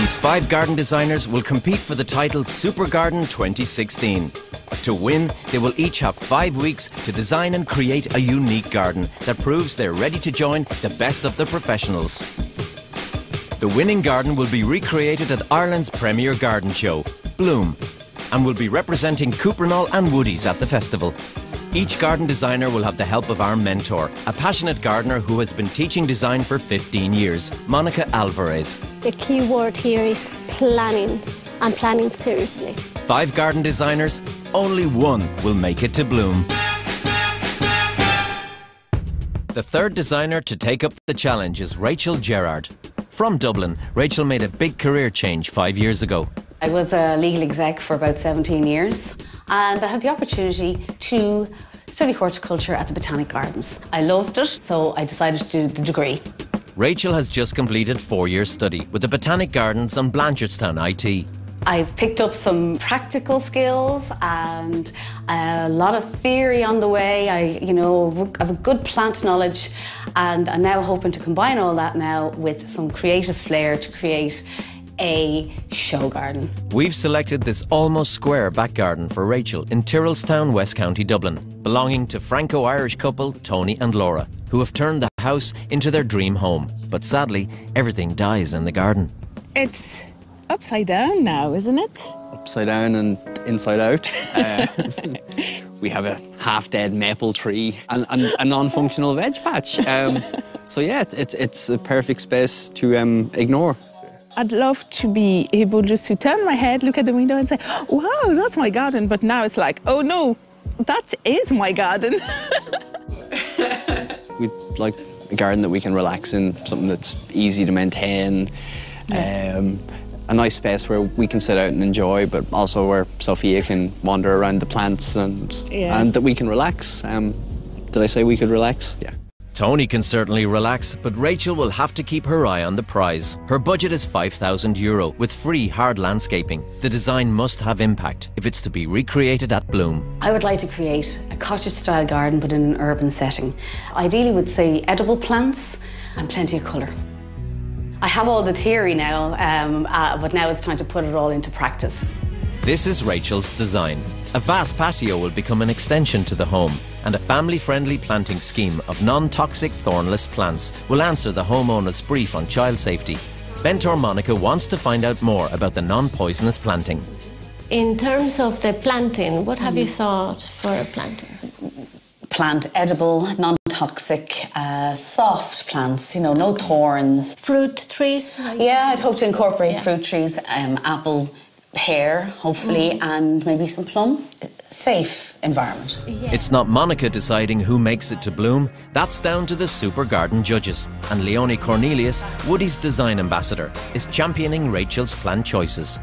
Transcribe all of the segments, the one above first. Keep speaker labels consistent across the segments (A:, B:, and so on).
A: These five garden designers will compete for the title Super Garden 2016. To win, they will each have five weeks to design and create a unique garden that proves they're ready to join the best of the professionals. The winning garden will be recreated at Ireland's premier garden show, Bloom, and will be representing Cuprinol and Woody's at the festival. Each garden designer will have the help of our mentor, a passionate gardener who has been teaching design for 15 years, Monica Alvarez.
B: The key word here is planning, and planning seriously.
A: Five garden designers, only one will make it to bloom. The third designer to take up the challenge is Rachel Gerard. From Dublin, Rachel made a big career change five years ago.
C: I was a legal exec for about 17 years and I had the opportunity to study horticulture at the Botanic Gardens. I loved it, so I decided to do the degree.
A: Rachel has just completed four years study with the Botanic Gardens on Blanchardstown IT.
C: I've picked up some practical skills and a lot of theory on the way. I, you know, have a good plant knowledge and I'm now hoping to combine all that now with some creative flair to create a show garden.
A: We've selected this almost square back garden for Rachel in Tyrrellstown, West County, Dublin, belonging to Franco-Irish couple Tony and Laura, who have turned the house into their dream home. But sadly, everything dies in the garden.
D: It's upside down now, isn't it?
E: Upside down and inside out. Uh, we have a half-dead maple tree and, and a non-functional veg patch. Um, so yeah, it, it's a perfect space to um, ignore.
D: I'd love to be able just to turn my head, look at the window and say, wow, that's my garden. But now it's like, oh no, that is my garden.
E: We'd like a garden that we can relax in, something that's easy to maintain, yeah. um, a nice space where we can sit out and enjoy, but also where Sophia can wander around the plants and, yes. and that we can relax. Um, did I say we could relax? Yeah.
A: Tony can certainly relax, but Rachel will have to keep her eye on the prize. Her budget is 5,000 euro with free hard landscaping. The design must have impact if it's to be recreated at Bloom.
C: I would like to create a cottage style garden but in an urban setting. Ideally would say edible plants and plenty of colour. I have all the theory now, um, uh, but now it's time to put it all into practice.
A: This is Rachel's design. A vast patio will become an extension to the home, and a family friendly planting scheme of non toxic thornless plants will answer the homeowner's brief on child safety. Mentor Monica wants to find out more about the non poisonous planting.
B: In terms of the planting, what have you thought for planting?
C: Plant edible, non toxic, uh, soft plants, you know, no thorns.
B: Fruit trees?
C: Yeah, I'd hope to incorporate yeah. fruit trees, um, apple pear, hopefully, mm. and maybe some plum. Safe environment.
A: Yeah. It's not Monica deciding who makes it to bloom. That's down to the Super Garden judges. And Leonie Cornelius, Woody's design ambassador, is championing Rachel's plant choices.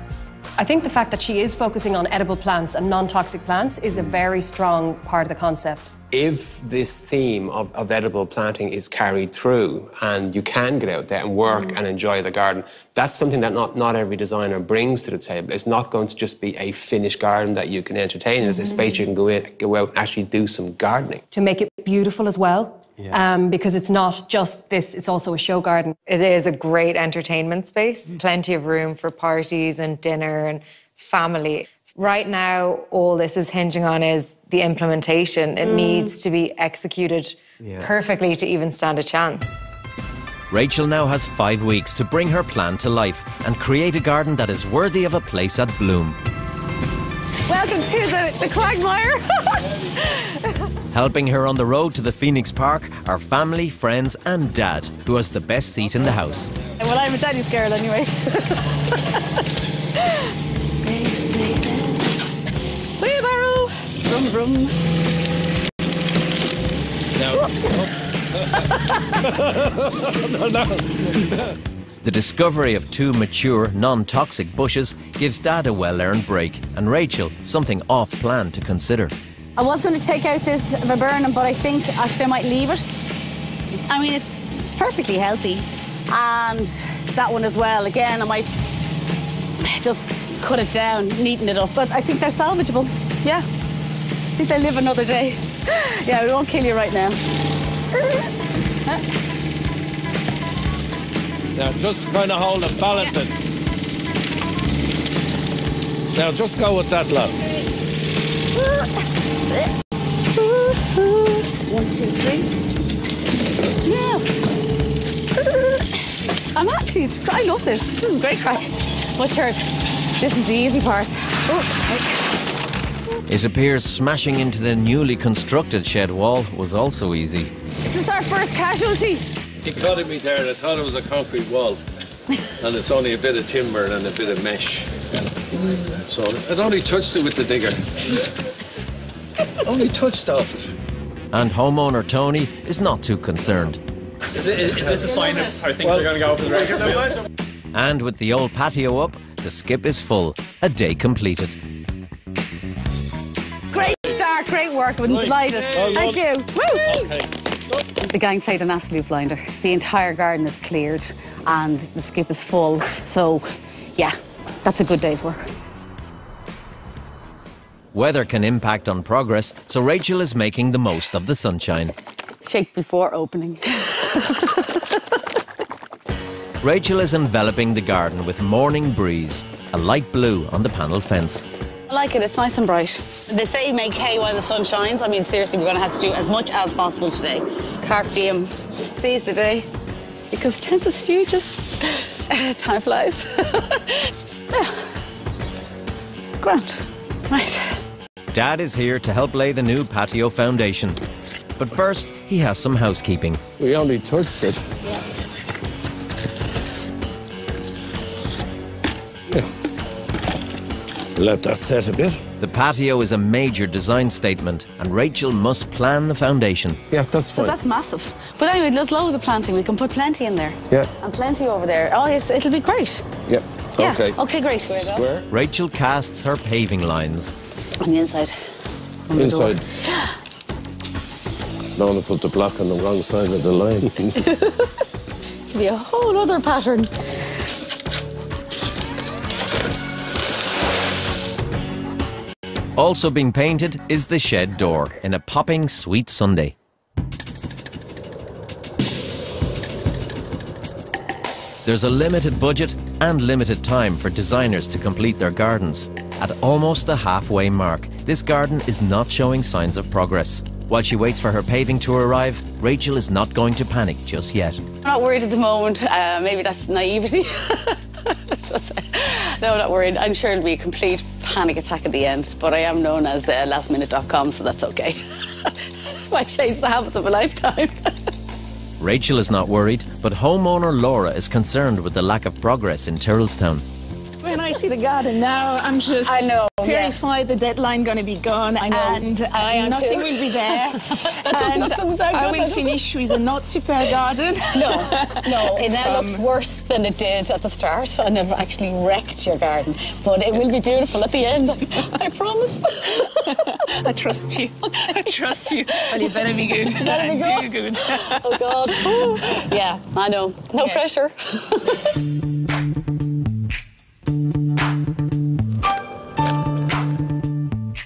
F: I think the fact that she is focusing on edible plants and non toxic plants is a very strong part of the concept
G: if this theme of, of, edible planting is carried through and you can get out there and work mm. and enjoy the garden, that's something that not, not every designer brings to the table. It's not going to just be a finished garden that you can entertain. It's mm-hmm. a space you can go in, go out and actually do some gardening.
F: To make it beautiful as well. Yeah. Um, because it's not just this, it's also a show garden.
H: It is a great entertainment space, mm. plenty of room for parties and dinner and family. Right now, all this is hinging on is the implementation. It mm. needs to be executed yeah. perfectly to even stand a chance.
A: Rachel now has five weeks to bring her plan to life and create a garden that is worthy of a place at Bloom.
D: Welcome to the, the quagmire.
A: Helping her on the road to the Phoenix Park are family, friends, and dad, who has the best seat in the house.
D: Well, I'm a daddy's girl anyway. Vroom, vroom.
A: No. no, no. The discovery of two mature, non toxic bushes gives Dad a well earned break, and Rachel something off plan to consider.
I: I was going to take out this viburnum, but I think actually I might leave it. I mean, it's, it's perfectly healthy. And that one as well. Again, I might just cut it down, neaten it up, but I think they're salvageable. Yeah think they live another day. Yeah, we won't kill you right now.
J: Now, just kind of hold it, balance it. Now just go with that, lad.
I: One, two, three. Yeah. I'm actually, I love this. This is great crack. What's sure, this is the easy part. Oh,
A: It appears smashing into the newly constructed shed wall was also easy.
I: Is this our first casualty?
J: You caught me there. I thought it was a concrete wall. and it's only a bit of timber and a bit of mesh. So I'd only touched it with the digger. only touched off it.
A: And homeowner Tony is not too concerned.
K: Is, it, is this a sign of how things are going to go for the rest of the
A: And with the old patio up, the skip is full. A day completed.
I: Great start, great work. I'm delighted. Thank you. Woo! The gang played an absolute blinder. The entire garden is cleared and the skip is full. So, yeah, that's a good day's work.
A: Weather can impact on progress, so Rachel is making the most of the sunshine.
I: Shake before opening.
A: Rachel is enveloping the garden with morning breeze, a light blue on the panel fence.
I: I like it, it's nice and bright. They say make hay while the sun shines. I mean, seriously, we're going to have to do as much as possible today. Carpe diem, seize the day, because tempus just... time flies. yeah. Grant. Right.
A: Dad is here to help lay the new patio foundation. But first, he has some housekeeping.
J: We only touched it. Yeah. Let that set a bit.
A: The patio is a major design statement, and Rachel must plan the foundation.
J: Yeah, that's fine.
I: So that's massive. But anyway, there's loads of planting. We can put plenty in there.
J: Yeah.
I: And plenty over there. Oh, it's, it'll be great.
J: Yeah.
I: Yeah.
J: Okay.
I: Okay, great.
J: Square.
A: Rachel casts her paving lines.
I: On the inside. On the door.
J: Inside. Don't want to put the block on the wrong side of the line.
I: It'll be a whole other pattern.
A: Also being painted is the shed door in a popping sweet Sundae. There's a limited budget and limited time for designers to complete their gardens. At almost the halfway mark, this garden is not showing signs of progress. While she waits for her paving to arrive, Rachel is not going to panic just yet.
I: I'm not worried at the moment. Uh, maybe that's naivety. no, not worried. I'm sure it'll be a complete panic attack at the end, but I am known as uh, lastminute.com, so that's okay. Might change the habits of a lifetime.
A: Rachel is not worried, but homeowner Laura is concerned with the lack of progress in Tyrrellstown.
D: I see the garden now, I'm just
I: I know, yeah.
D: terrified the deadline going to be gone
I: I know.
D: and
I: I am
D: nothing
I: too.
D: will be there. and
I: sound
D: I
I: good,
D: will finish with a not super garden.
I: No, no, it now
D: Um,
I: looks worse than it did at the start, and I've actually wrecked your garden. But it will be beautiful at the end, I promise.
D: I trust you. I trust you. Well, you better be good.
I: better be
D: Do good.
I: Oh God. Ooh. Yeah, I know. No
D: Yeah.
I: pressure.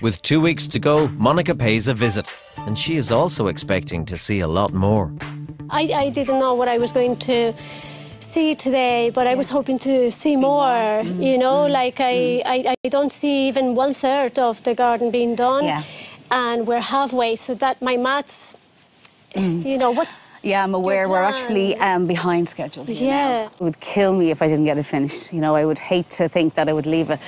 A: With two weeks to go, Monica pays a visit, and she is also expecting to see a lot more.
B: I, I didn't know what I was going to see today, but I was hoping to see more. Mm-hmm. You know, mm-hmm. like I, mm-hmm. I, I don't see even one third of the garden being done,
I: Yeah.
B: and we're halfway. So that my maths, you know, what's
I: Yeah, I'm aware we're actually um, behind schedule. here now.
B: Yeah.
I: It would kill me if I didn't get it finished. You know, I would hate to think that I would leave a,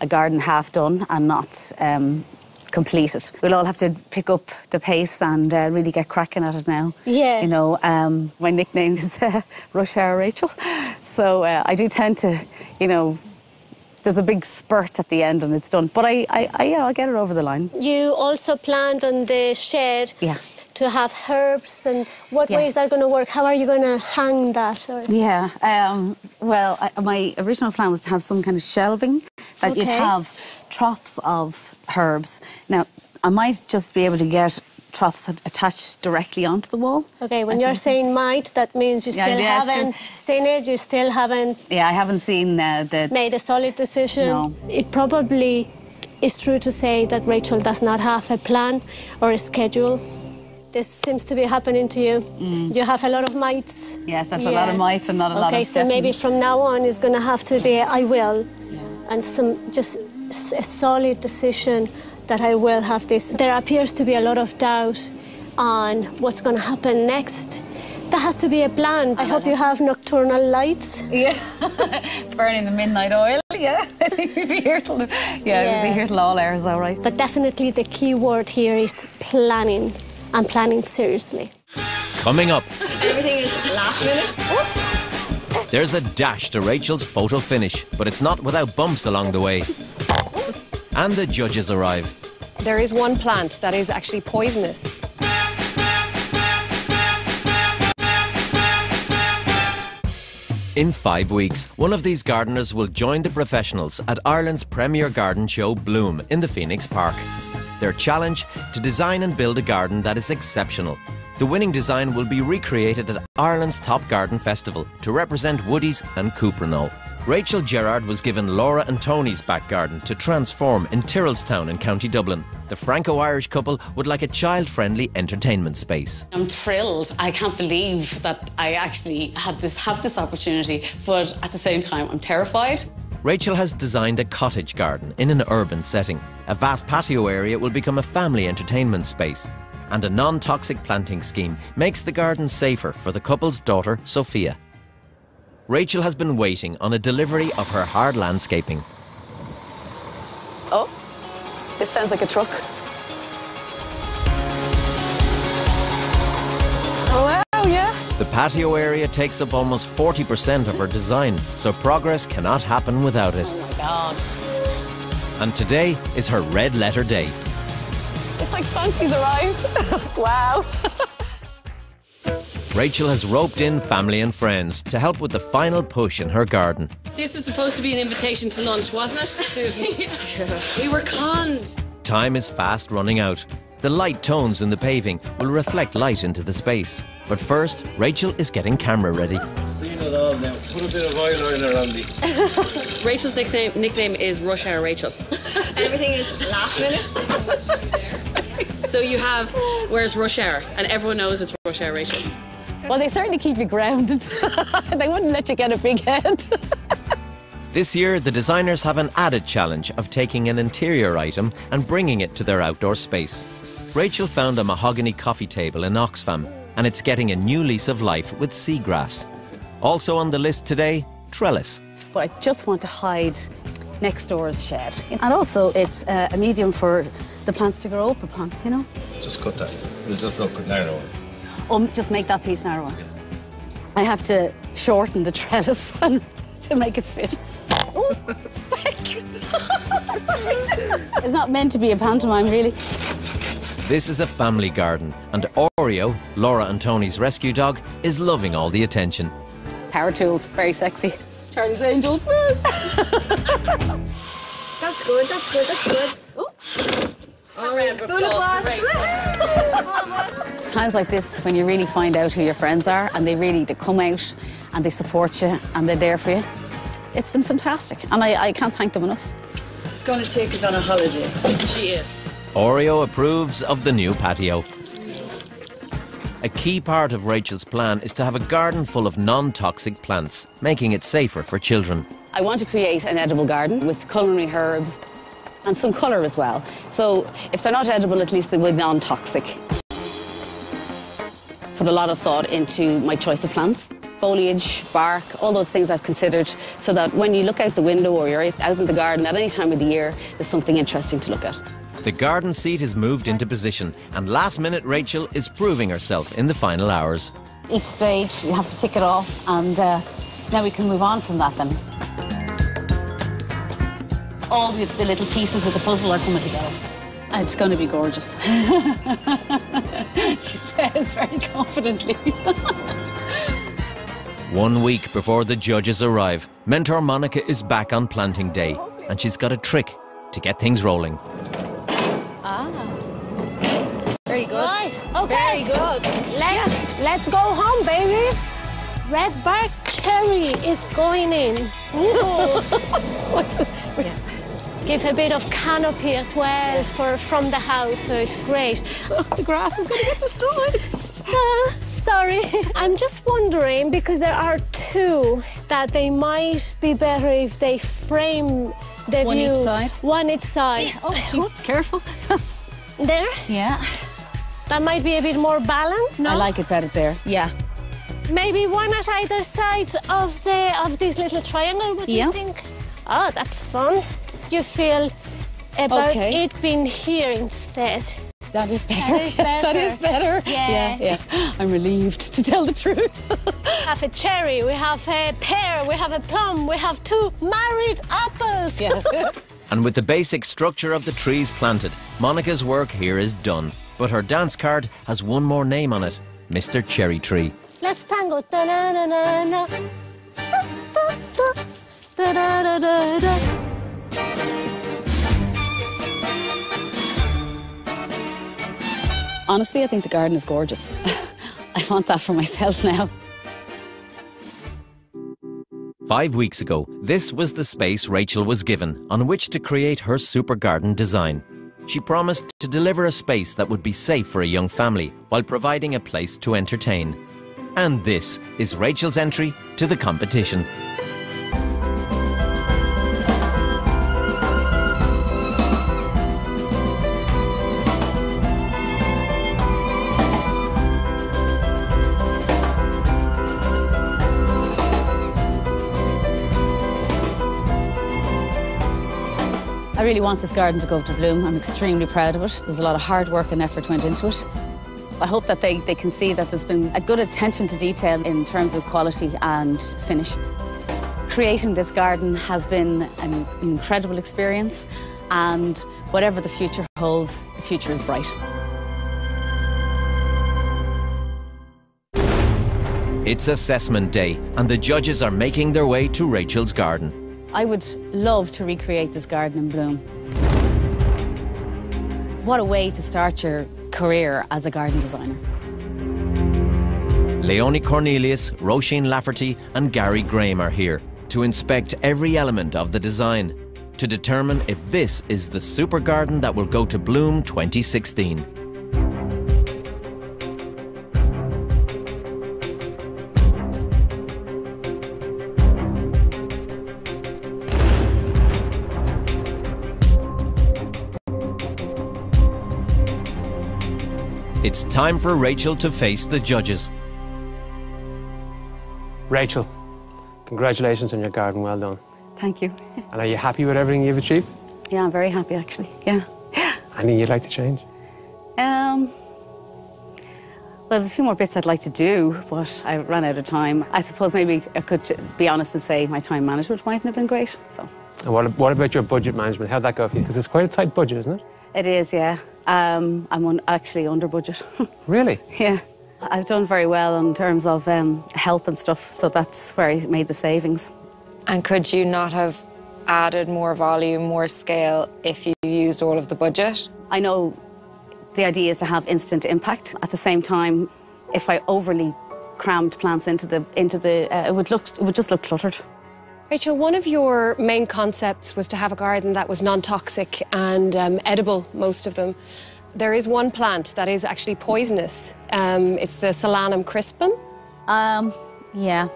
I: a garden half done and not um, complete it. We'll all have to pick up the pace and uh, really get cracking at it now.
B: Yeah.
I: You know, um, my nickname is uh, Rush Hour Rachel. So uh, I do tend to, you know, there's a big spurt at the end and it's done. But I, I, I yeah, I'll get it over the line.
B: You also planned on the shed
I: Yeah.
B: To have herbs, and what
I: Yeah.
B: way is that going to work? How are you going to hang that? Or?
I: Yeah. Um, well, I, my original plan was to have some kind of shelving that you'd have troughs of herbs. Now, I might just be able to get troughs attached directly onto the wall.
B: Okay, when
I: I
B: you're saying might, that means you still
I: yeah,
B: haven't seen it, you still haven't
I: Yeah, I haven't seen uh, the.
B: made a solid decision.
I: No.
B: It probably is true to say that Rachel does not have a plan or a schedule. This seems to be happening to you. Mm. You have a lot of mites.
I: Yes, that's a lot of mites and not a lot of...
B: Okay, so maybe from now on it's going to have to be I will, and some just a solid decision that I will have this. There appears to be a lot of doubt on what's going to happen next. There has to be a plan. I hope you have nocturnal lights.
L: Yeah, burning the midnight oil. Yeah, I think we'd be here till yeah, we'd be here till all hours. All right.
B: But definitely the key word here is planning and planning seriously.
A: Coming up,
M: Everything is last minute. Oops.
A: there's a dash to Rachel's photo finish, but it's not without bumps along the way. And the judges arrive.
F: There is one plant that is actually poisonous.
A: In five weeks, one of these gardeners will join the professionals at Ireland's premier garden show Bloom in the Phoenix Park. Their challenge to design and build a garden that is exceptional. The winning design will be recreated at Ireland's top garden festival to represent Woody's and Cuprinol. Rachel Gerard was given Laura and Tony's back garden to transform in Tyrrellstown in County Dublin. The Franco-Irish couple would like a child-friendly entertainment space.
I: I'm thrilled. I can't believe that I actually had this have this opportunity, but at the same time, I'm terrified.
A: Rachel has designed a cottage garden in an urban setting. A vast patio area will become a family entertainment space. And a non toxic planting scheme makes the garden safer for the couple's daughter, Sophia. Rachel has been waiting on a delivery of her hard landscaping.
I: Oh, this sounds like a truck.
A: Patio area takes up almost 40% of her design, so progress cannot happen without it.
I: Oh my god.
A: And today is her red letter day.
I: It's like Santi's arrived. wow.
A: Rachel has roped in family and friends to help with the final push in her garden.
N: This was supposed to be an invitation to lunch, wasn't it, Susan? we were conned.
A: Time is fast running out. The light tones in the paving will reflect light into the space. But first, Rachel is getting camera ready.
J: Seen it all now. Put a bit of eyeliner on me.
N: Rachel's nickname, nickname is Rush Hour Rachel.
M: Everything is last minute.
N: So you have, where's Rush Hour? And everyone knows it's Rush Hour Rachel.
I: Well, they certainly keep you grounded. they wouldn't let you get a big head.
A: This year, the designers have an added challenge of taking an interior item and bringing it to their outdoor space. Rachel found a mahogany coffee table in Oxfam, and it's getting a new lease of life with seagrass. Also on the list today, trellis.
I: but I just want to hide next door's shed. And also, it's uh, a medium for the plants to grow up upon, you know?
J: Just cut that. We'll just look narrower.
I: Or just make that piece narrower. I have to shorten the trellis to make it fit. Oh, feck. it's not meant to be a pantomime, really.
A: This is a family garden, and Oreo, Laura and Tony's rescue dog, is loving all the attention.
I: Power tools, very sexy. Charlie's Angels.
M: That's good, that's good, that's good.
N: Oh, round of applause. Great.
I: It's times like this when you really find out who your friends are and they really they come out and they support you and they're there for you. It's been fantastic and I, I can't thank them enough.
M: She's going to take us on a holiday.
N: She is.
A: Oreo approves of the new patio. A key part of Rachel's plan is to have a garden full of non toxic plants, making it safer for children.
I: I want to create an edible garden with culinary herbs and some colour as well. So if they're not edible, at least they will be non-toxic. Put a lot of thought into my choice of plants. Foliage, bark, all those things I've considered so that when you look out the window or you're out in the garden at any time of the year, there's something interesting to look at.
A: The garden seat is moved into position, and last minute Rachel is proving herself in the final hours.
I: Each stage, you have to tick it off and uh, now we can move on from that then. All the, the little pieces of the puzzle are coming together. And It's going to be gorgeous. she says very confidently.
A: One week before the judges arrive, mentor Monica is back on planting day, and she's got a trick to get things rolling.
M: Very good.
B: Right, okay.
M: Very good.
B: Let's, let's go home, babies. Red bark cherry is going in. What Yeah. give a bit of canopy as well for from the house, so it's great.
I: the grass is going to get destroyed.
B: Ah, sorry, I'm just wondering because there are two that they might be better if they frame the
I: One
B: view.
I: each side?
B: One each side.
I: Oh, jeez, careful.
B: There?
I: Yeah.
B: That might be a bit more balanced, no?
I: I like it better there. Yeah.
B: Maybe one at either side of the of this little triangle, what do
I: Yeah.
B: you think? Oh, that's fun. You feel about
I: Okay.
B: it being here instead.
I: That is better.
B: That is better.
I: that is better.
B: Yeah.
I: yeah, yeah. I'm relieved to tell the truth.
B: We have a cherry, we have a pear, we have a plum, we have two married apples.
I: Yeah.
A: And with the basic structure of the trees planted, Monica's work here is done. But her dance card has one more name on it Mr. Cherry Tree.
B: Let's tango. Da-da-da-da-da. Da-da-da-da-da.
I: Honestly, I think the garden is gorgeous. I want that for myself now.
A: Five weeks ago, this was the space Rachel was given on which to create her super garden design. She promised to deliver a space that would be safe for a young family while providing a place to entertain. And this is Rachel's entry to the competition.
I: I really want this garden to go to bloom. I'm extremely proud of it. There's a lot of hard work and effort went into it. I hope that they, they can see that there's been a good attention to detail in terms of quality and finish. Creating this garden has been an incredible experience and whatever the future holds, the future is bright.
A: It's assessment day, and the judges are making their way to Rachel's garden.
I: I would love to recreate this garden in bloom. What a way to start your career as a garden designer.
A: Leonie Cornelius, Roisin Lafferty, and Gary Graham are here to inspect every element of the design to determine if this is the super garden that will go to Bloom 2016. It's time for Rachel to face the judges.
G: Rachel, congratulations on your garden. Well done.
I: Thank you.
G: And are you happy with everything you've achieved?
I: Yeah, I'm very happy actually. Yeah.
G: Anything you'd like to change?
I: Um, well, there's a few more bits I'd like to do, but I ran out of time. I suppose maybe I could be honest and say my time management mightn't have been great. So
G: And what, what about your budget management? How'd that go for you? Because it's quite a tight budget, isn't it?
I: it is, yeah. Um, I'm un- actually under budget.
G: Really?
I: yeah. I've done very well in terms of um, help and stuff, so that's where I made the savings.
H: And could you not have added more volume, more scale if you used all of the budget?
I: I know the idea is to have instant impact. At the same time, if I overly crammed plants into the into the, uh, it would look it would just look cluttered.
F: Rachel, one of your main concepts was to have a garden that was non toxic and um, edible, most of them. There is one plant that is actually poisonous. Um, it's the Solanum crispum.
I: Um, yeah.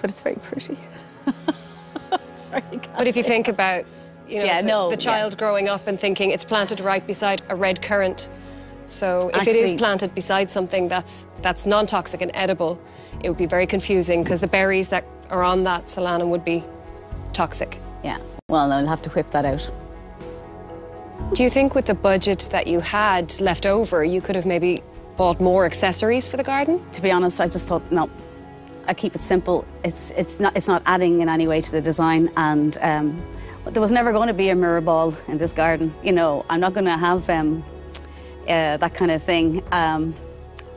I: But it's very pretty.
F: But if you think about, you know,
I: Yeah,
F: the,
I: no,
F: the
I: yeah.
F: child growing up and thinking it's planted right beside a red currant. So if it
I: Actually-
F: is planted beside something that's that's non-toxic and edible, it would be very confusing because the berries that are on that solanum would be toxic.
I: Yeah. Well, I'll have to whip that out.
F: Do you think with the budget that you had left over, you could have maybe bought more accessories for the garden?
I: To be honest, I just thought no. I keep it simple. It's it's not it's not adding in any way to the design, and um, there was never going to be a mirror ball in this garden. You know, I'm not going to have um, uh, that kind of thing. Um,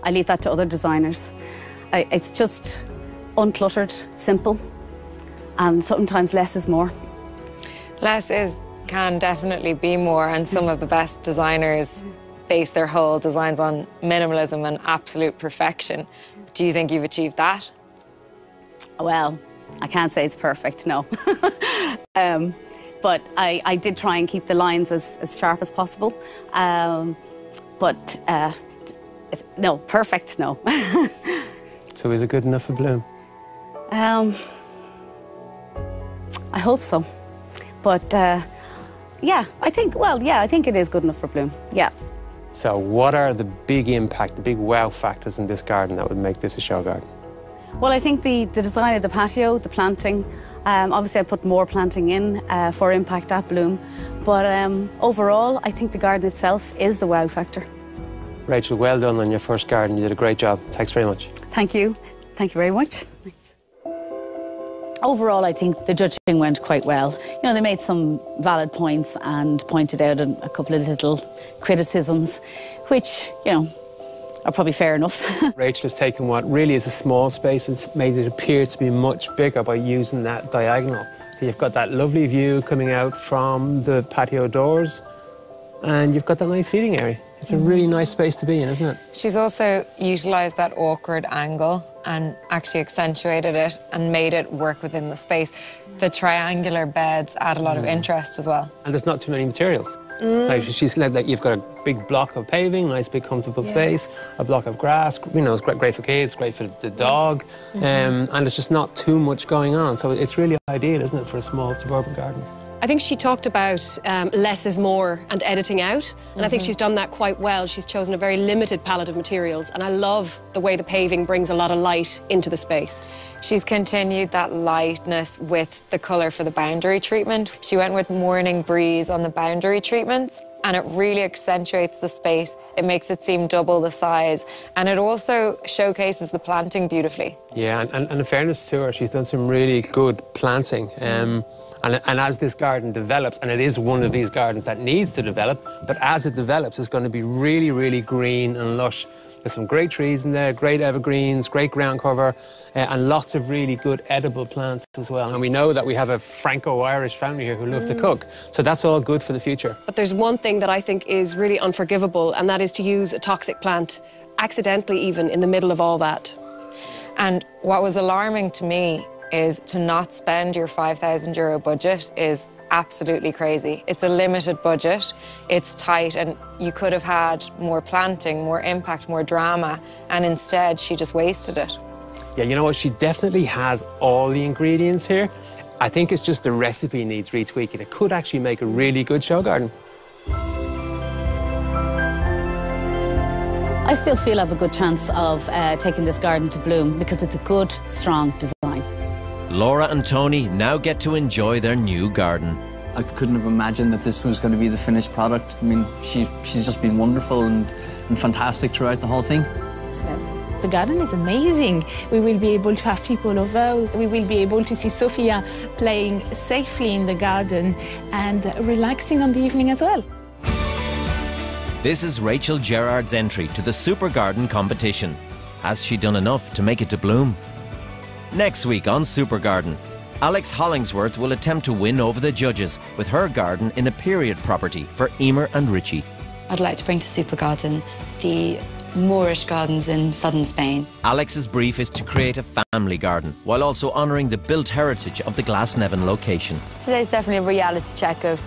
I: I leave that to other designers. I, it's just uncluttered, simple, and sometimes less is more.
H: Less is can definitely be more, and some of the best designers base their whole designs on minimalism and absolute perfection. Do you think you've achieved that?
I: Well, I can't say it's perfect, no. um, but I, I did try and keep the lines as, as sharp as possible. Um, but uh, no, perfect, no.
G: So is it good enough for Bloom?
I: Um, I hope so. But uh, yeah, I think, well, yeah, I think it is good enough for bloom. Yeah.
G: So, what are the big impact, the big wow factors in this garden that would make this a show garden?
I: Well, I think the, the design of the patio, the planting, um, obviously I put more planting in uh, for impact at bloom. But um, overall, I think the garden itself is the wow factor.
G: Rachel, well done on your first garden. You did a great job. Thanks very much.
I: Thank you. Thank you very much. Overall, I think the judging went quite well. You know, they made some valid points and pointed out a, couple of little criticisms, which, you know, are probably fair enough.
G: Rachel has taken what really is a small space and made it appear to be much bigger by using that diagonal. You've got that lovely view coming out from the patio doors, and you've got that nice seating area. It's a really nice space to be in, isn't it?
H: She's also utilised that awkward angle and actually accentuated it and made it work within the space. The triangular beds add a lot of mm. interest as well.
G: And there's not too many materials. Mm. Like she's like that. You've got a big block of paving, nice big comfortable space, a block of grass. You know, it's great, great for kids, great for the dog, mm-hmm. um, and it's just not too much going on. So it's really ideal, isn't it, for a small suburban garden?
F: I think she talked about um, less is more and editing out, and I think she's done that quite well. She's chosen a very limited palette of materials, and I love the way the paving brings a lot of light into the space.
H: She's continued that lightness with the colour for the boundary treatment. She went with morning breeze on the boundary treatments and it really accentuates the space. It makes it seem double the size and it also showcases the planting beautifully.
G: Yeah, and, and, and in fairness to her, she's done some really good planting. Um, and, and as this garden develops, and it is one of these gardens that needs to develop, but as it develops, it's going to be really, really green and lush. There's some great trees in there, great evergreens, great ground cover, uh, and lots of really good edible plants as well. And we know that we have a Franco-Irish family here who love to cook, so that's all good for the future.
F: But there's one thing that I think is really unforgivable, and that is to use a toxic plant, accidentally even, in the middle of all that.
H: And what was alarming to me is to not spend your 5,000 euro budget is absolutely crazy. It's a limited budget, it's tight, and you could have had more planting, more impact, more drama, and instead she just wasted it.
G: Yeah, you know what? She definitely has all the ingredients here. I think it's just the recipe needs retweaking. It could actually make a really good show garden.
I: I still feel I have a good chance of uh, taking this garden to bloom because it's a good, strong design.
A: Laura and Tony now get to enjoy their new garden.
E: I couldn't have imagined that this was going to be the finished product. I mean, she, she's just been wonderful and, and fantastic throughout the whole thing.
D: Uh, the garden is amazing. We will be able to have people over. We will be able to see Sophia playing safely in the garden and relaxing on the evening as well.
A: This is Rachel Gerard's entry to the Super Garden competition. Has she done enough to make it to bloom? Next week on Super Garden, Alex Hollingsworth will attempt to win over the judges with her garden in a period property for Emer and Richie.
O: I'd like to bring to Super Garden the Moorish gardens in southern Spain.
A: Alex's brief is to create a family garden while also honouring the built heritage of the Glasnevin location.
P: Today's definitely a reality check of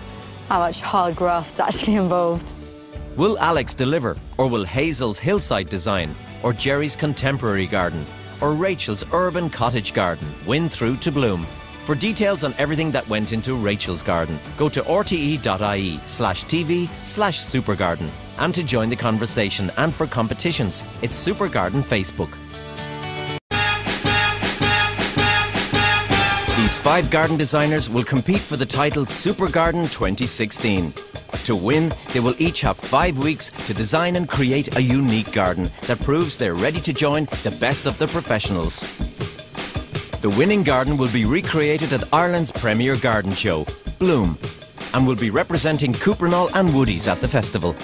P: how much hard graft's actually involved.
A: Will Alex deliver, or will Hazel's hillside design, or Jerry's contemporary garden, or Rachel's urban cottage garden win through to bloom? For details on everything that went into Rachel's garden, go to rte.ie slash tv slash supergarden. And to join the conversation and for competitions, it's Super Garden Facebook. Five garden designers will compete for the title Super Garden 2016. To win, they will each have five weeks to design and create a unique garden that proves they're ready to join the best of the professionals. The winning garden will be recreated at Ireland's premier garden show, Bloom, and will be representing Cuprinol and Woody's at the festival.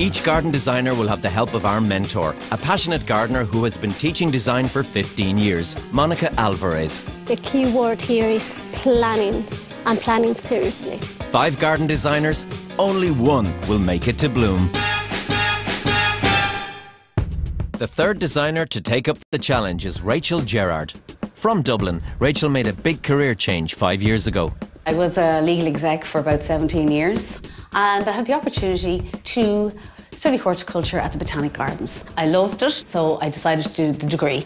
A: Each garden designer will have the help of our mentor, a passionate gardener who has been teaching design for 15 years, Monica Alvarez.
B: The key word here is planning, and planning seriously.
A: Five garden designers, only one will make it to bloom. The third designer to take up the challenge is Rachel Gerard. From Dublin, Rachel made a big career change five years ago.
C: I was a legal exec for about 17 years and I had the opportunity to study horticulture at the Botanic Gardens. I loved it, so I decided to do the degree.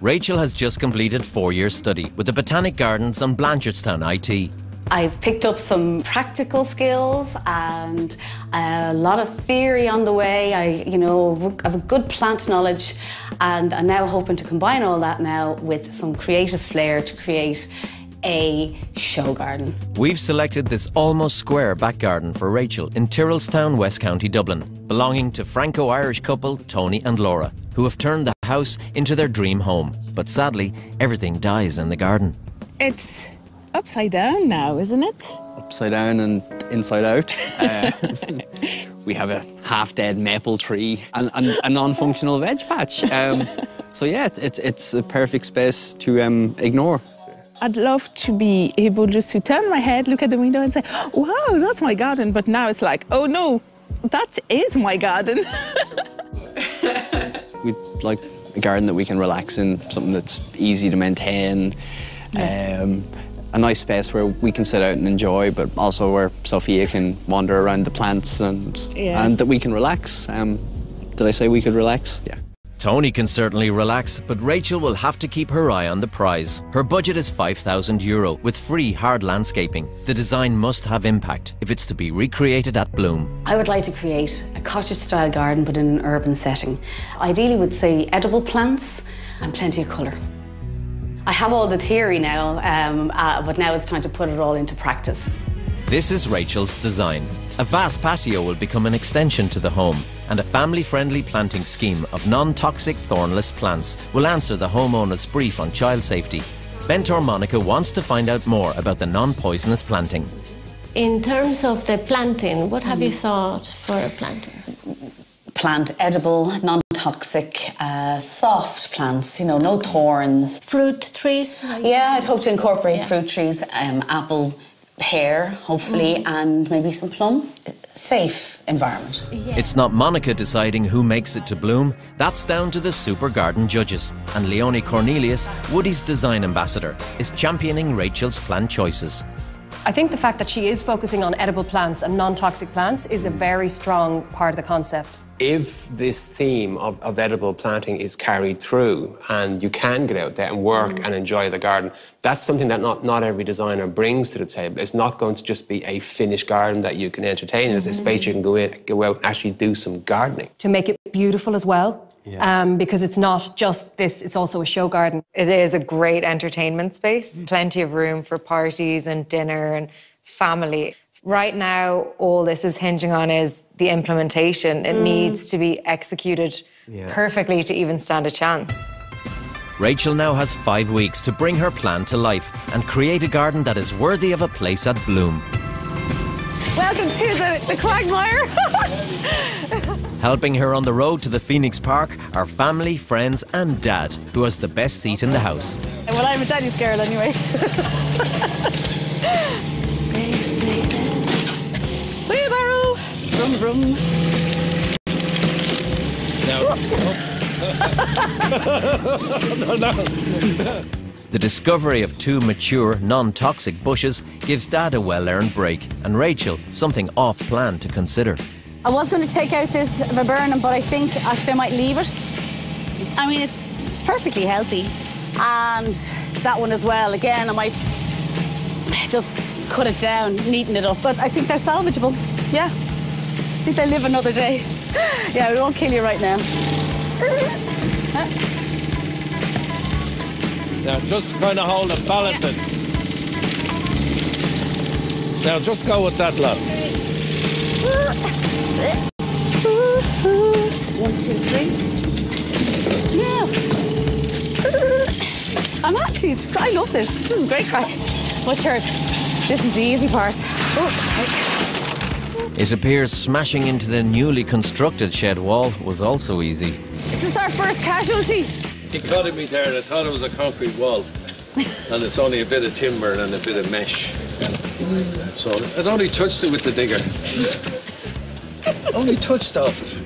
A: Rachel has just completed four years study with the Botanic Gardens on Blanchardstown IT.
C: I've picked up some practical skills and a lot of theory on the way. I, you know, have a good plant knowledge and I'm now hoping to combine all that now with some creative flair to create a show garden.
A: We've selected this almost square back garden for Rachel in Tyrrellstown, West County, Dublin, belonging to Franco-Irish couple Tony and Laura, who have turned the house into their dream home. But sadly, everything dies in the garden.
D: It's upside down now, isn't it?
E: Upside down and inside out. Uh, we have a half-dead maple tree and, and a non-functional veg patch. Um, so yeah, it, it's a perfect space to um, ignore.
D: I'd love to be able just to turn my head, look at the window and say, wow, that's my garden. But now it's like, oh no, that is my garden.
E: We'd like a garden that we can relax in, something that's easy to maintain, um, a nice space where we can sit out and enjoy, but also where Sophia can wander around the plants and,
A: Yes.
E: and that we can relax. Um, did I say we could relax? Yeah.
A: Tony can certainly relax, but Rachel will have to keep her eye on the prize. Her budget is 5,000 euro with free hard landscaping. The design must have impact if it's to be recreated at Bloom.
C: I would like to create a cottage style garden but in an urban setting. Ideally would say edible plants and plenty of colour. I have all the theory now, um, uh, but now it's time to put it all into practice.
A: This is Rachel's design. A vast patio will become an extension to the home, and a family friendly planting scheme of non toxic thornless plants will answer the homeowner's brief on child safety. Bentor Monica wants to find out more about the non poisonous planting.
B: In terms of the planting, what have you thought for a planting?
C: Plant edible, non toxic, uh, soft plants, you know, no thorns.
B: Fruit trees?
C: Yeah, I'd hope to incorporate fruit trees, um, apple, pear, hopefully,
B: Mm.
C: and maybe some plum. Safe environment.
A: It's not Monica deciding who makes it to bloom, that's down to the Super Garden judges. And Leonie Cornelius, Woody's design ambassador, is championing Rachel's plant choices.
F: I think the fact that she is focusing on edible plants and non toxic plants is a very strong part of the concept.
G: If this theme of, of edible planting is carried through and you can get out there and work mm. and enjoy the garden, that's something that not, not every designer brings to the table. It's not going to just be a finished garden that you can entertain. It's a space you mm-hmm. can go, in, go out and actually do some gardening.
F: To make it beautiful as well. Um, because it's not just this, it's also a show garden.
H: It is a great entertainment space, mm. plenty of room for parties and dinner and family. Right now, all this is hinging on is the implementation. It
F: Mm.
H: needs to be executed
A: Yeah.
H: perfectly to even stand a chance.
A: Rachel now has five weeks to bring her plan to life and create a garden that is worthy of a place at Bloom.
I: Welcome to the, the quagmire.
A: Helping her on the road to the Phoenix Park are family, friends, and dad, who has the best seat in the house.
I: well, I'm a daddy's girl anyway. Brum brum.
J: no, no.
A: The discovery of two mature, non toxic bushes gives Dad a well earned break, and Rachel something off plan to consider.
I: I was going to take out this viburnum, but I think actually I might leave it. I mean, it's, it's perfectly healthy. And that one as well. Again, I might just cut it down, neaten it up. But I think they're salvageable. Yeah. I think they live another day. Yeah, we won't kill you right now.
J: Now just kind of hold it, balance it. Now just go with that, lad.
I: One, two, three. Yeah. I'm actually, it's, I love this. This is great crack. But sure, this is the easy part. Oh,
A: It appears smashing into the newly constructed shed wall was also easy.
I: is this our first casualty?
J: He caught me there and I thought it was a concrete wall. and it's only a bit of timber and a bit of mesh. So it only touched it with the digger. only touched off it.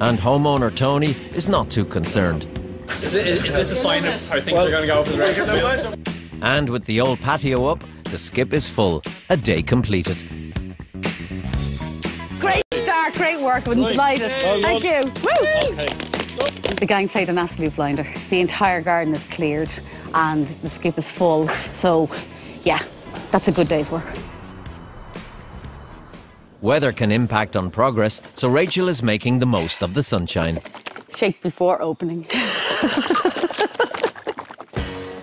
A: And homeowner Tony is not too concerned.
K: Is, it, is this a sign of how things are going to go for the rest of the?
A: And with the old patio up, the skip is full. A day completed.
I: Great start, work. I'm
J: Right.
I: delighted.
J: Well
I: Thank you. Woo!
J: Okay.
I: The gang played an absolute blinder. The entire garden is cleared and the skip is full. So, yeah, that's a good day's work.
A: Weather can impact on progress, so Rachel is making the most of the sunshine.
I: Shake before opening.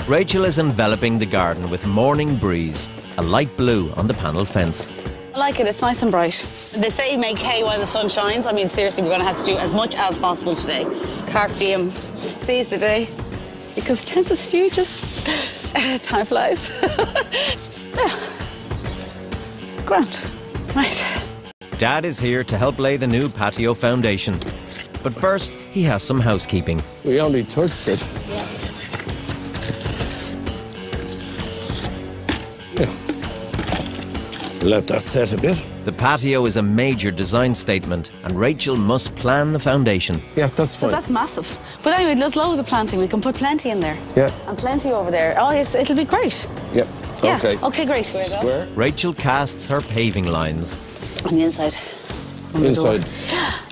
A: Rachel is enveloping the garden with morning breeze, a light blue on the panel fence.
I: I like it, it's nice and bright. They say make hay while the sun shines. I mean, seriously, we're going to have to do as much as possible today. Carpe diem, seize the day, because tempus fugis, time flies. yeah. Grant. Right.
A: Dad is here to help lay the new patio foundation. But first, he has some housekeeping.
J: We only touched it. Let that set a bit.
A: The patio is a major design statement, and Rachel must plan the foundation.
J: Yeah, that's fine.
I: So that's massive. But anyway, there's loads of planting. We can put plenty in there.
J: Yeah.
I: And plenty over there. Oh, it's, it'll be great.
J: Yeah.
I: Yeah.
J: Okay.
I: Okay, great.
J: Square.
A: Rachel casts her paving lines.
I: On the inside. on the door.
J: Inside.